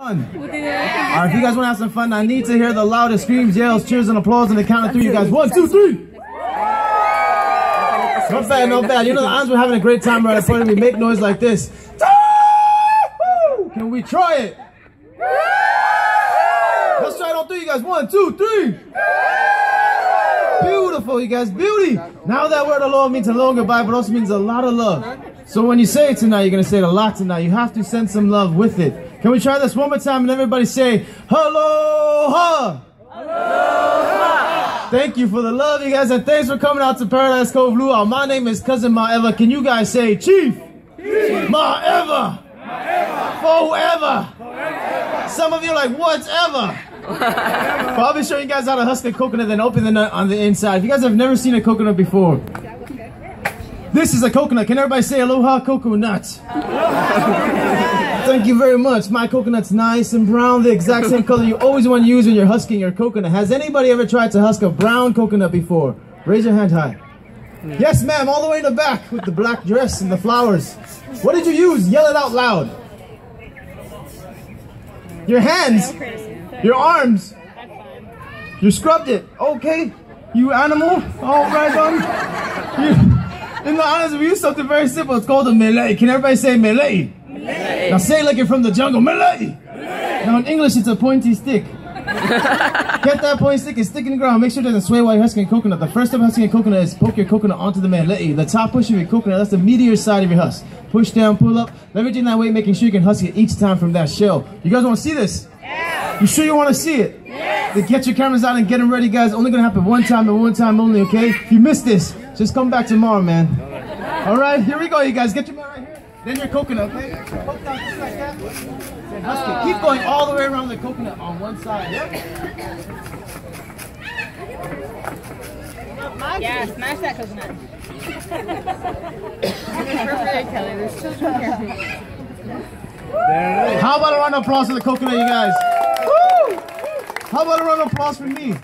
All right, if you guys want to have some fun, I need to hear the loudest screams, yells, cheers, and applause on the count of three. You guys, one, two, three. Not bad, not bad. You know the Islands were having a great time right in front of me. make noise like this. Can we try it? Let's try it on three, you guys. One, two, three. Beautiful, you guys. Beauty. Now that word alone means a long goodbye, but also means a lot of love. So when you say it tonight, you're going to say it a lot tonight. You have to send some love with it. Can we try this one more time and everybody say, Aloha! Aloha! Thank you for the love, you guys, and thanks for coming out to Paradise Cove Luau. My name is Cousin Ma'eva. Can you guys say, Chief? Chief. Ma'eva! Ma'eva! Forever! Forever! Some of you are like, whatever. but I'll be showing you guys how to husk a coconut then open the nut on the inside. If you guys have never seen a coconut before, this is a coconut. Can everybody say aloha coconut? Thank you very much. My coconut's nice and brown, the exact same color you always want to use when you're husking your coconut. Has anybody ever tried to husk a brown coconut before? Raise your hand high. Yes, ma'am, all the way in the back with the black dress and the flowers. What did you use? Yell it out loud. Your hands. Your arms. You scrubbed it. Okay. You animal. All right, on. You, in the islands, we use something very simple. It's called a melee. Can everybody say melee? melee. Now say it like you're from the jungle. Melee. melee. Now in English, it's a pointy stick. Get that pointy stick and stick in the ground. Make sure it doesn't sway while you're husking a coconut. The first step of husking a coconut is poke your coconut onto the melee. The top push of your coconut, that's the meteor side of your husk. Push down, pull up, leveraging that weight, making sure you can husk it each time from that shell. You guys want to see this? Yeah. You sure you want to see it? Yes. Then get your cameras out and get them ready, guys. Only going to happen one time and one time only, okay? If you missed this, just come back tomorrow, man. All right, here we go, you guys. Get your man right here. Then your coconut, okay? Poke down just like that. Then husk it. Keep going all the way around the coconut on one side, yep? Yeah, smash that coconut. Kelly. There's children here. How about a round of applause for the coconut, you guys? How about a round of applause for me?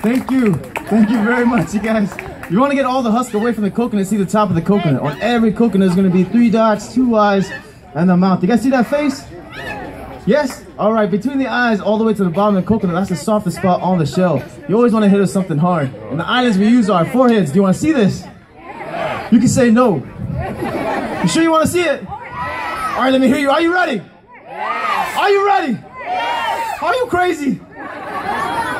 Thank you. Thank you very much, you guys. You want to get all the husk away from the coconut, see the top of the coconut. On every coconut is going to be three dots, two eyes, and the mouth. You guys see that face? Yes? Alright, between the eyes all the way to the bottom of the coconut, that's the softest spot on the shell. You always want to hit with something hard. And the islands we use are foreheads. Do you want to see this? You can say no. You sure you want to see it? All right, let me hear you. Are you ready? Are you ready? Are you crazy?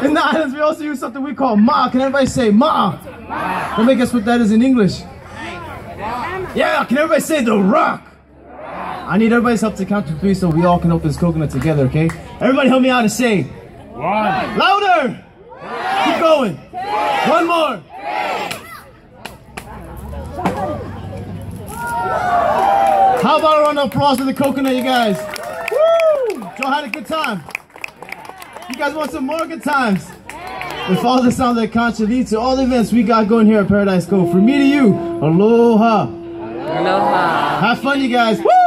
In the islands, we also use something we call ma. Can everybody say ma? Let me guess what that is in English. Yeah, can everybody say the rock? I need everybody's help to count to three so we all can open this coconut together, okay? Everybody help me out and say one. Louder! Keep going. One more. How about a round of applause for the coconut, you guys? Woo! Joe had a good time. You guys want some more good times? With all the sound that Concha leads to all the events we got going here at Paradise Cove. From me to you, aloha. Aloha. Have fun, you guys. Woo!